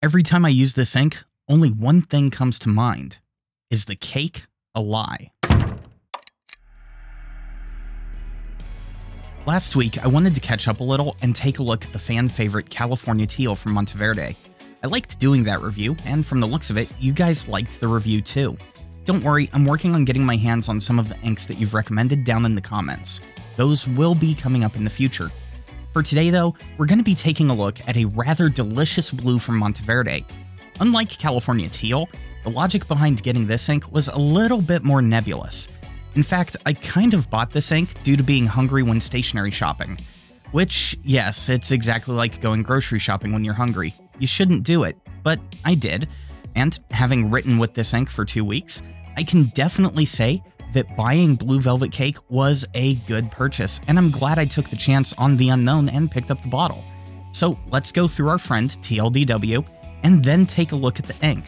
Every time I use this ink, only one thing comes to mind. Is the cake a lie? Last week, I wanted to catch up a little and take a look at the fan favorite California Teal from Monteverde. I liked doing that review, and from the looks of it, you guys liked the review too. Don't worry, I'm working on getting my hands on some of the inks that you've recommended down in the comments. Those will be coming up in the future. For today, though, we're going to be taking a look at a rather delicious blue from Monteverde. Unlike California Teal, the logic behind getting this ink was a little bit more nebulous. In fact, I kind of bought this ink due to being hungry when stationery shopping. Which, yes, it's exactly like going grocery shopping when you're hungry. You shouldn't do it, but I did. And having written with this ink for two weeks, I can definitely say that buying Blue Velvet Cake was a good purchase, and I'm glad I took the chance on the unknown and picked up the bottle. So let's go through our friend TLDW and then take a look at the ink.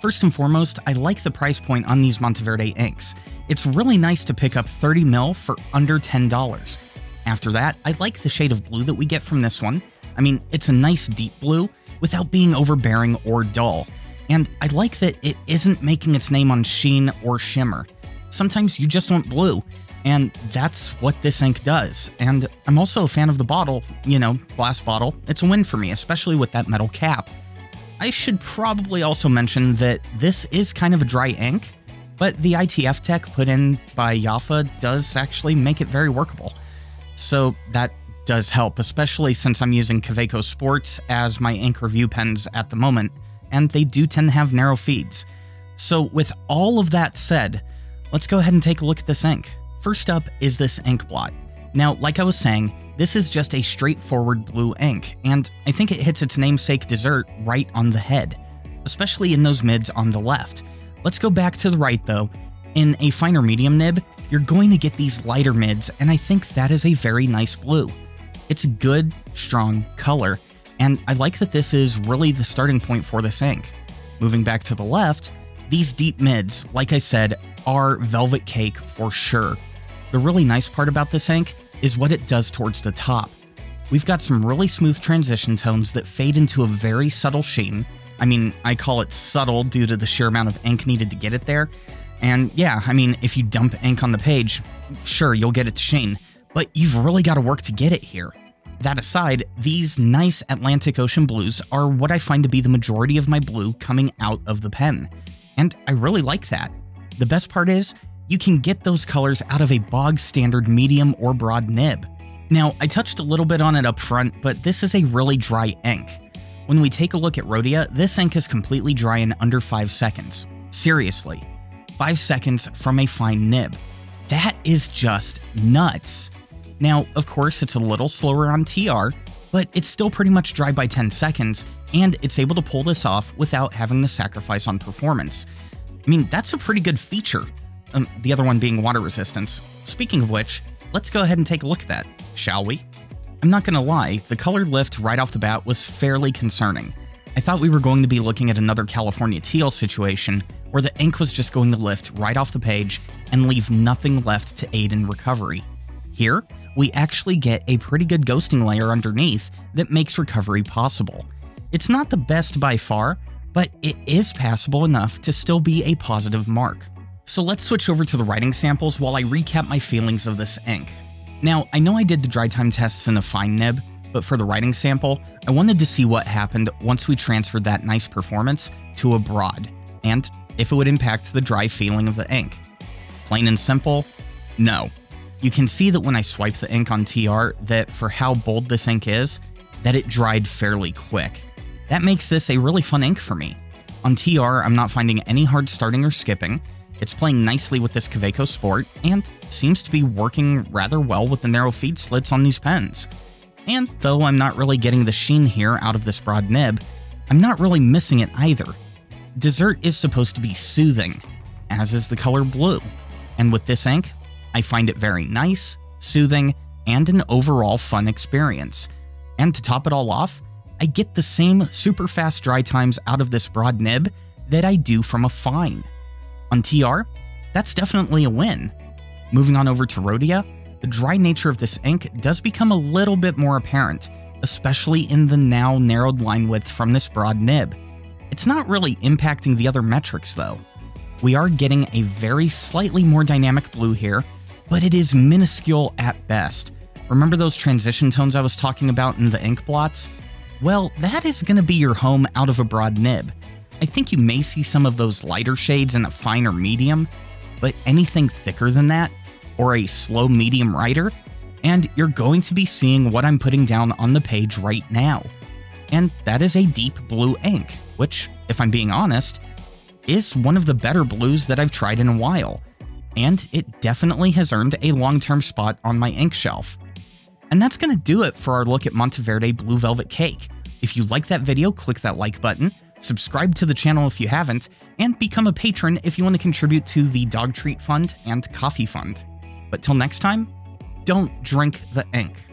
First and foremost, I like the price point on these Monteverde inks. It's really nice to pick up 30 mil for under $10. After that, I like the shade of blue that we get from this one. I mean, it's a nice deep blue without being overbearing or dull. And I like that it isn't making its name on sheen or shimmer. Sometimes you just want blue, and that's what this ink does. And I'm also a fan of the bottle, you know, glass bottle. It's a win for me, especially with that metal cap. I should probably also mention that this is kind of a dry ink, but the ITF tech put in by Yafa does actually make it very workable. So that does help, especially since I'm using Kaweco Sports as my ink review pens at the moment, and they do tend to have narrow feeds. So with all of that said, Let's go ahead and take a look at this ink. First up is this ink blot. Now, like I was saying, this is just a straightforward blue ink, and I think it hits its namesake dessert right on the head, especially in those mids on the left. Let's go back to the right though. In a finer medium nib, you're going to get these lighter mids, and I think that is a very nice blue. It's a good, strong color, and I like that this is really the starting point for this ink. Moving back to the left, these deep mids, like I said, are velvet cake for sure. The really nice part about this ink is what it does towards the top. We've got some really smooth transition tones that fade into a very subtle sheen. I mean, I call it subtle due to the sheer amount of ink needed to get it there. And yeah, I mean, if you dump ink on the page, sure, you'll get it to sheen, but you've really got to work to get it here. That aside, these nice Atlantic Ocean blues are what I find to be the majority of my blue coming out of the pen, and I really like that. The best part is, you can get those colors out of a bog standard medium or broad nib. Now, I touched a little bit on it up front, but this is a really dry ink. When we take a look at Rhodia, this ink is completely dry in under 5 seconds. Seriously, 5 seconds from a fine nib. That is just nuts. Now, of course, it's a little slower on TR, but it's still pretty much dry by 10 seconds, and it's able to pull this off without having to sacrifice on performance. I mean, that's a pretty good feature. Um, the other one being water resistance. Speaking of which, let's go ahead and take a look at that, shall we? I'm not gonna lie, the color lift right off the bat was fairly concerning. I thought we were going to be looking at another California teal situation, where the ink was just going to lift right off the page and leave nothing left to aid in recovery. Here, we actually get a pretty good ghosting layer underneath that makes recovery possible. It's not the best by far, but it is passable enough to still be a positive mark. So let's switch over to the writing samples while I recap my feelings of this ink. Now, I know I did the dry time tests in a fine nib, but for the writing sample, I wanted to see what happened once we transferred that nice performance to a broad, and if it would impact the dry feeling of the ink. Plain and simple, no. You can see that when I swipe the ink on TR that for how bold this ink is, that it dried fairly quick. That makes this a really fun ink for me. On TR, I'm not finding any hard starting or skipping. It's playing nicely with this Kaweco Sport, and seems to be working rather well with the narrow feed slits on these pens. And though I'm not really getting the sheen here out of this broad nib, I'm not really missing it either. Dessert is supposed to be soothing, as is the color blue. And with this ink, I find it very nice, soothing, and an overall fun experience. And to top it all off, I get the same super fast dry times out of this broad nib that I do from a fine. On TR, that's definitely a win. Moving on over to Rhodia, the dry nature of this ink does become a little bit more apparent, especially in the now narrowed line width from this broad nib. It's not really impacting the other metrics though. We are getting a very slightly more dynamic blue here, but it is minuscule at best. Remember those transition tones I was talking about in the ink blots? Well, that is going to be your home out of a broad nib. I think you may see some of those lighter shades in a finer medium, but anything thicker than that, or a slow medium writer, and you're going to be seeing what I'm putting down on the page right now. And that is a deep blue ink, which, if I'm being honest, is one of the better blues that I've tried in a while, and it definitely has earned a long-term spot on my ink shelf. And that's going to do it for our look at Monteverde Blue Velvet Cake. If you like that video, click that like button, subscribe to the channel if you haven't, and become a patron if you want to contribute to the Dog Treat Fund and Coffee Fund. But till next time, don't drink the ink.